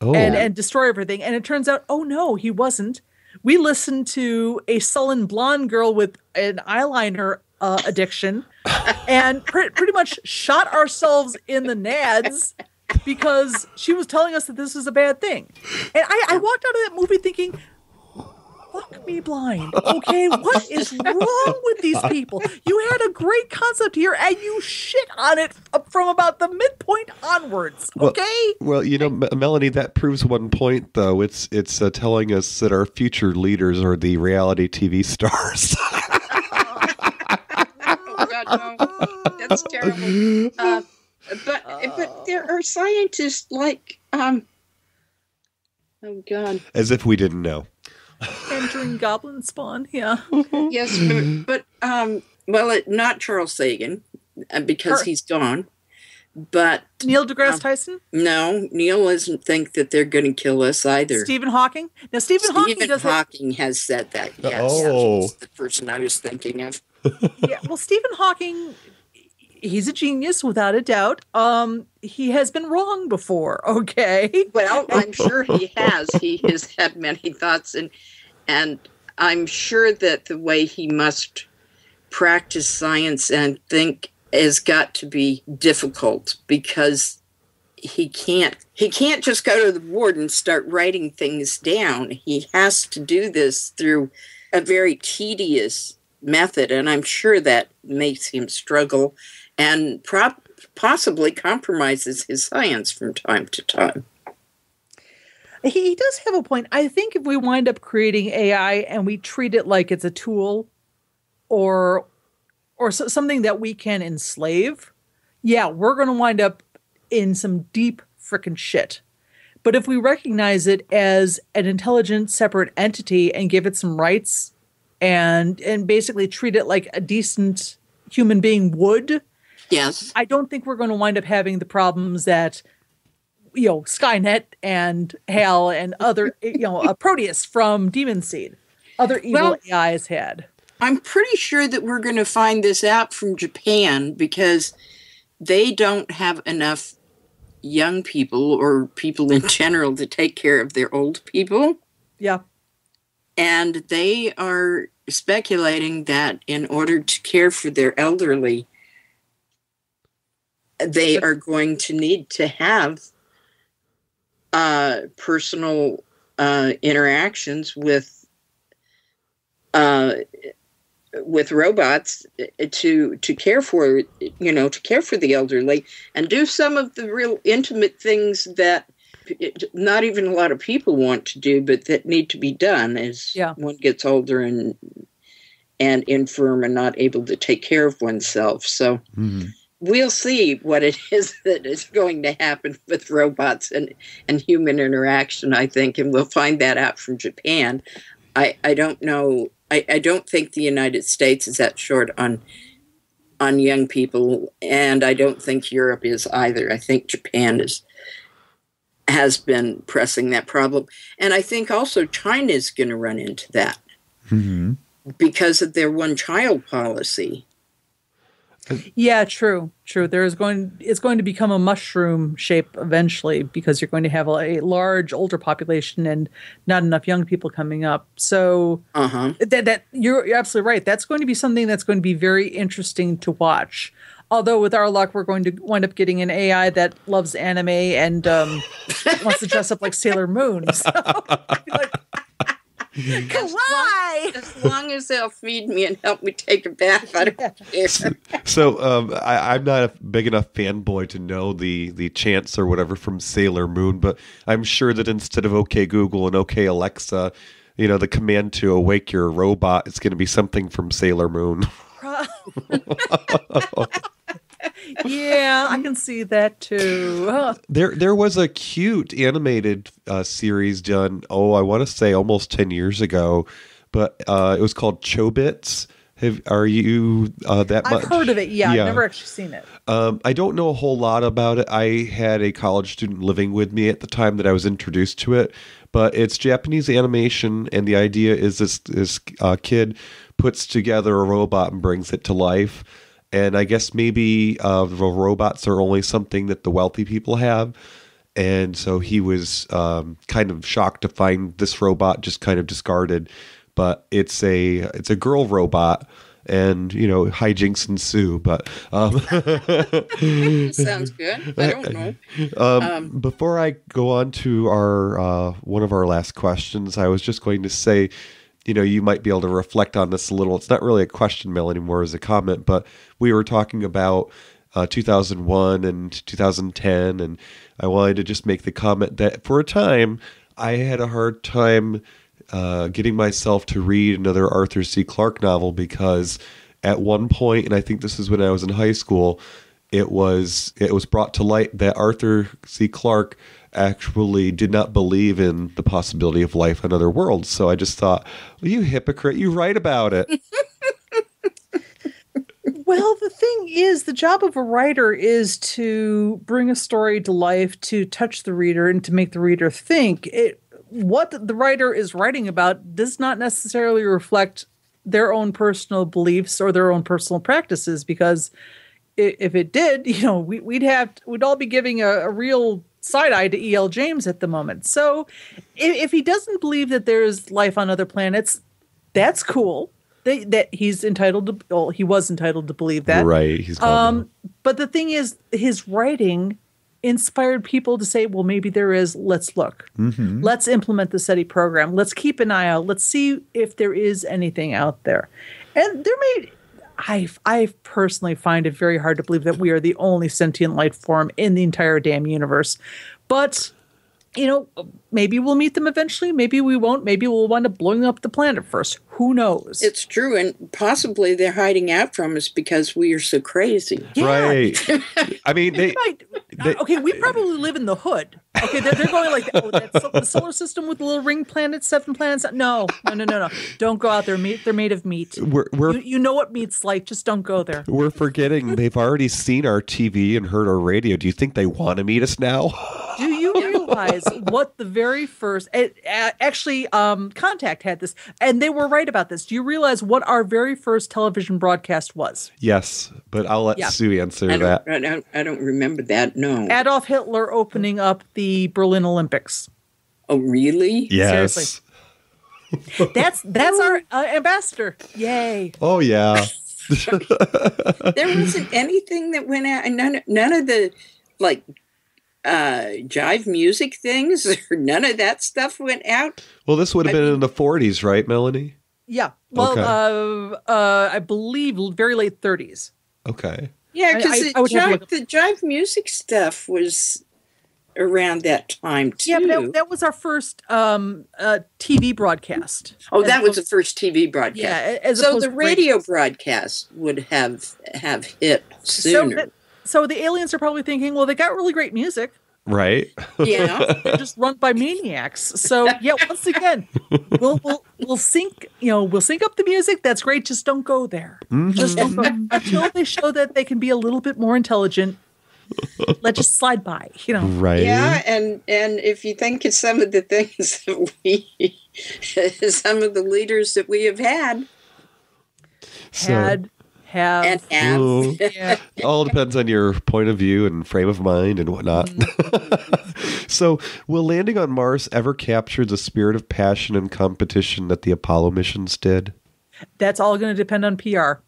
oh. and and destroy everything. And it turns out oh no he wasn't. We listened to a sullen blonde girl with an eyeliner uh, addiction and pre- pretty much shot ourselves in the nads because she was telling us that this was a bad thing. And I, I walked out of that movie thinking fuck me blind. Okay, what is wrong with these people? You had a great concept here, and you shit on it from about the midpoint onwards. Okay. Well, well you know, M- Melanie, that proves one point, though. It's it's uh, telling us that our future leaders are the reality TV stars. oh God, no, that's terrible. Uh, but but there are scientists like um. Oh God. As if we didn't know. Entering goblin spawn, yeah. yes, but, but um, well, it, not Charles Sagan uh, because Her. he's gone. But Neil deGrasse um, Tyson? No, Neil doesn't think that they're going to kill us either. Stephen Hawking? Now, Stephen, Stephen Hawking, Hawking has said that. Yes, oh, the person I was thinking of. yeah, well, Stephen Hawking, he's a genius without a doubt. Um, he has been wrong before. Okay. Well, I'm sure he has. He has had many thoughts, and and I'm sure that the way he must practice science and think has got to be difficult because he can't he can't just go to the board and start writing things down he has to do this through a very tedious method and i'm sure that makes him struggle and pro- possibly compromises his science from time to time he does have a point i think if we wind up creating ai and we treat it like it's a tool or or so, something that we can enslave, yeah, we're going to wind up in some deep freaking shit. But if we recognize it as an intelligent, separate entity and give it some rights and and basically treat it like a decent human being would, yes, I don't think we're going to wind up having the problems that you know Skynet and Hal and other you know a Proteus from Demon Seed, other evil well, AIs had. I'm pretty sure that we're going to find this out from Japan because they don't have enough young people or people in general to take care of their old people. Yeah. And they are speculating that in order to care for their elderly, they are going to need to have uh, personal uh, interactions with uh, with robots uh, to to care for you know to care for the elderly and do some of the real intimate things that not even a lot of people want to do but that need to be done as yeah. one gets older and and infirm and not able to take care of oneself so mm-hmm. We'll see what it is that is going to happen with robots and and human interaction i think and we'll find that out from japan i i don't know I, I don't think the United States is that short on on young people, and I don't think Europe is either. I think Japan is has been pressing that problem, and I think also China is going to run into that mm-hmm. because of their one-child policy. Yeah, true, true. There is going it's going to become a mushroom shape eventually because you're going to have a, a large older population and not enough young people coming up. So uh-huh. that that you're, you're absolutely right. That's going to be something that's going to be very interesting to watch. Although with our luck, we're going to wind up getting an AI that loves anime and um, wants to dress up like Sailor Moon. So, like, as long, as long as they'll feed me and help me take a bath, I don't care. So um, I, am not a big enough fanboy to know the the chants or whatever from Sailor Moon, but I'm sure that instead of OK Google and OK Alexa, you know, the command to awake your robot is going to be something from Sailor Moon. yeah, I can see that too. There, there was a cute animated uh, series done. Oh, I want to say almost ten years ago, but uh, it was called Chobits. Have, are you uh, that I've heard of it. Yeah, yeah, I've never actually seen it. Um, I don't know a whole lot about it. I had a college student living with me at the time that I was introduced to it. But it's Japanese animation, and the idea is this this uh, kid puts together a robot and brings it to life and I guess maybe uh, the robots are only something that the wealthy people have. And so he was um, kind of shocked to find this robot just kind of discarded. But it's a it's a girl robot, and you know hijinks ensue. But um, sounds good. I don't know. Um, um, before I go on to our uh, one of our last questions, I was just going to say you know, you might be able to reflect on this a little. It's not really a question, Mel, anymore as a comment, but we were talking about uh, 2001 and 2010, and I wanted to just make the comment that for a time I had a hard time uh, getting myself to read another Arthur C. Clarke novel because at one point, and I think this is when I was in high school, it was it was brought to light that Arthur C. Clarke actually did not believe in the possibility of life on other worlds. So I just thought, well, you hypocrite, you write about it. well, the thing is, the job of a writer is to bring a story to life, to touch the reader, and to make the reader think. It, what the writer is writing about does not necessarily reflect their own personal beliefs or their own personal practices because if it did, you know, we, would have we'd all be giving a, a real side eye to E.L. James at the moment. So if, if, he doesn't believe that there's life on other planets, that's cool. That, that he's entitled to, well, he was entitled to believe that. Right. He's um, but the thing is, his writing inspired people to say, well, maybe there is. Let's look. Mm-hmm. Let's implement the SETI program. Let's keep an eye out. Let's see if there is anything out there. And there may, I, I personally find it very hard to believe that we are the only sentient life form in the entire damn universe. But you know, maybe we'll meet them eventually. Maybe we won't. Maybe we'll wind up blowing up the planet first. Who knows? It's true, and possibly they're hiding out from us because we are so crazy. Yeah. Right. I mean, they, they, okay, we probably live in the hood. Okay, they're, they're going like, oh, that's the solar system with the little ring planets, seven planets. No, no, no, no, no. Don't go out there. Meat. They're made of meat. We're, we're you, you know what meat's like. Just don't go there. We're forgetting they've already seen our TV and heard our radio. Do you think they want to meet us now? Do you realize what the very first it, actually um, Contact had this, and they were right about this. Do you realize what our very first television broadcast was? Yes, but I'll let yeah. Sue answer I that. I don't, I don't remember that. No, Adolf Hitler opening up the Berlin Olympics. Oh, really? Yes. Seriously. that's that's our uh, ambassador. Yay! Oh yeah. there wasn't anything that went out. None, none of the like uh, jive music things or none of that stuff went out. Well, this would have been I mean, in the 40s, right, Melanie? Yeah. Well, okay. uh, uh, I believe very late 30s. Okay. Yeah, because the, jive, the jive music stuff was around that time too. Yeah, but that, that was our first um, uh, TV broadcast. Oh, that was the first TV broadcast. Yeah, so the radio broadcast would have have hit sooner. So, so the aliens are probably thinking, well, they got really great music. Right. Yeah. They're just run by maniacs. So yeah, once again, we'll we'll we'll sync, you know, we'll sync up the music. That's great. Just don't go there. Mm-hmm. Just don't go until they show that they can be a little bit more intelligent. Let's just slide by, you know. Right. Yeah, and and if you think of some of the things that we some of the leaders that we have had had have and have. yeah. All depends on your point of view and frame of mind and whatnot. Mm-hmm. so, will landing on Mars ever capture the spirit of passion and competition that the Apollo missions did? That's all going to depend on PR.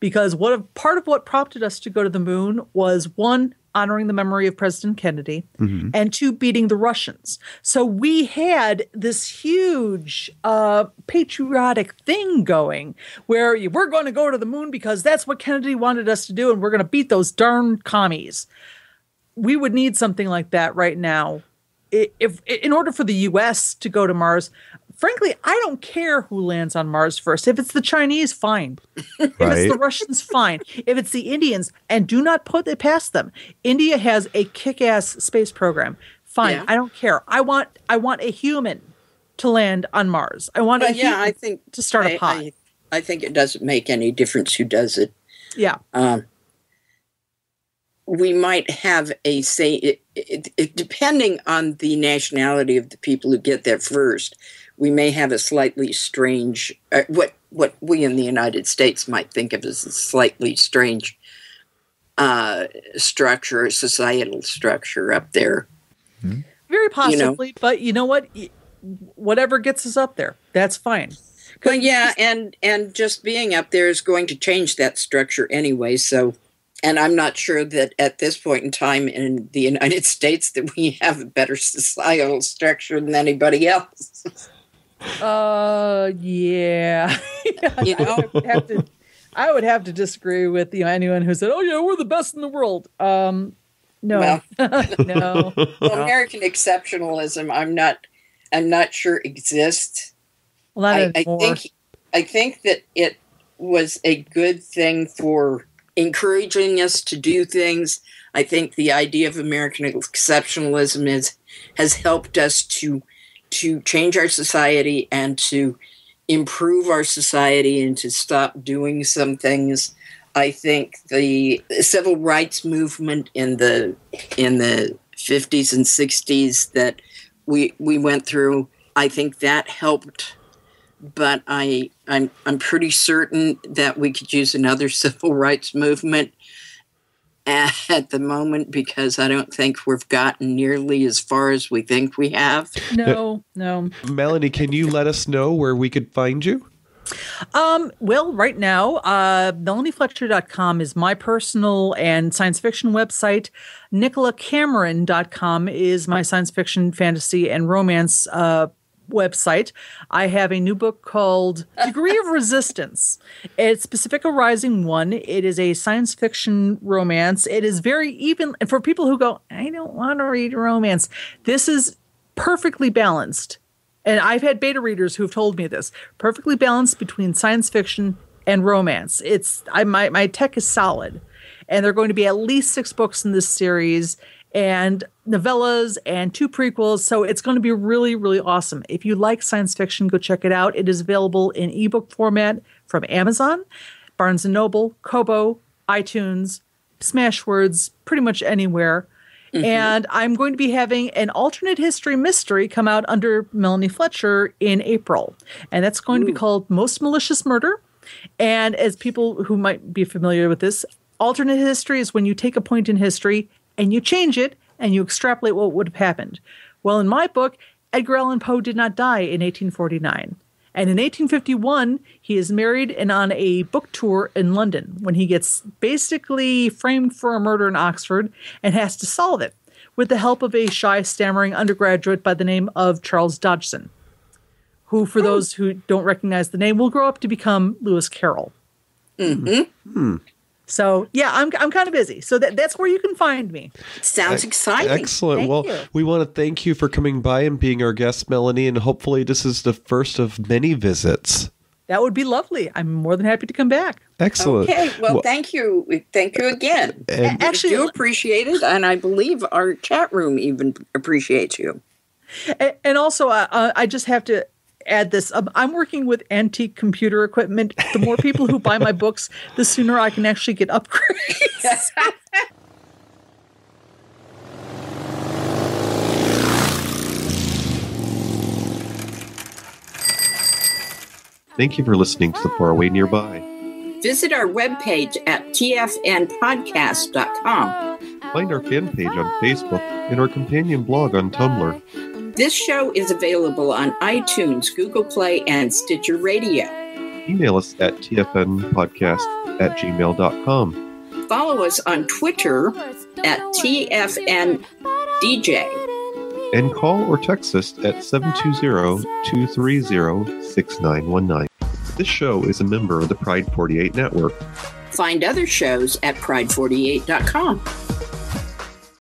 Because what part of what prompted us to go to the moon was one, honoring the memory of President Kennedy, mm-hmm. and two, beating the Russians. So we had this huge uh, patriotic thing going where we're going to go to the moon because that's what Kennedy wanted us to do, and we're going to beat those darn commies. We would need something like that right now. If, if in order for the U.S. to go to Mars, frankly, I don't care who lands on Mars first. If it's the Chinese, fine. Right. If it's the Russians, fine. If it's the Indians, and do not put it past them. India has a kick-ass space program. Fine, yeah. I don't care. I want I want a human to land on Mars. I want a yeah, I think to start I, a pot. I, I, think it doesn't make any difference who does it. Yeah. Um, we might have a say it, it, it, depending on the nationality of the people who get there first we may have a slightly strange uh, what what we in the United States might think of as a slightly strange uh, structure, societal structure up there. Mm-hmm. Very possibly, you know? but you know what? Whatever gets us up there, that's fine. But yeah, and and just being up there is going to change that structure anyway. So, and I'm not sure that at this point in time in the United States that we have a better societal structure than anybody else. Uh, yeah. You know? I would have to. I would have to disagree with you know anyone who said, "Oh yeah, we're the best in the world." Um, no, Well. no. Well, American exceptionalism, I'm not, I'm not sure exists. Well, I, I think, I think that it was a good thing for encouraging us to do things. I think the idea of American exceptionalism is has helped us to to change our society and to improve our society and to stop doing some things. I think the civil rights movement in the in the 50s and 60s that we we went through, I think that helped. But I I'm I'm pretty certain that we could use another civil rights movement at the moment because I don't think we've gotten nearly as far as we think we have. no, no. Melanie, can you let us know where we could find you? Um, well, right now, uh, MelanieFletcher.com is my personal and science fiction website. NicolaCameron.com is my science fiction, fantasy, and romance uh, website. I have a new book called Degree of Resistance. It's Pacific Rising 1. It is a science fiction romance. It is very even, and for people who go, I don't want to read romance, this is perfectly balanced and I've had beta readers who've told me this perfectly balanced between science fiction and romance. It's I my my tech is solid, and there are going to be at least six books in this series and novellas and two prequels. So it's going to be really really awesome. If you like science fiction, go check it out. It is available in ebook format from Amazon, Barnes and Noble, Kobo, iTunes, Smashwords, pretty much anywhere. Mm-hmm. And I'm going to be having an alternate history mystery come out under Melanie Fletcher in April. And that's going to be called Most Malicious Murder. And as people who might be familiar with this, alternate history is when you take a point in history and you change it and you extrapolate what would have happened. Well, in my book, Edgar Allan Poe did not die in 1849. And in 1851, he is married and on a book tour in London when he gets basically framed for a murder in Oxford and has to solve it with the help of a shy, stammering undergraduate by the name of Charles Dodgson, who, for those who don't recognize the name, will grow up to become Lewis Carroll. Mm-hmm. Hmm. So, yeah, I'm, I'm kind of busy. So that, that's where you can find me. Sounds exciting. Excellent. Thank well, you. we want to thank you for coming by and being our guest, Melanie, and hopefully this is the first of many visits. That would be lovely. I'm more than happy to come back. Excellent. Okay, well, thank you, thank you again. And- Actually- do appreciate it, and I believe our chat room even appreciates you. A- And also, uh, uh, I just have to add this. Um, I'm working with antique computer equipment. The more people who buy my books, the sooner I can actually get upgrades. Thank you for listening to The Faraway Nearby. Visit our webpage at tfnpodcast.com. Find our fan page on Facebook and our companion blog on Tumblr. This show is available on iTunes, Google Play, and Stitcher Radio. Email us at tfnpodcast at gmail.com. Follow us on Twitter at TFNDJ. And call or text us at 720-230-6919. This show is a member of the Pride 48 network. Find other shows at pride48.com.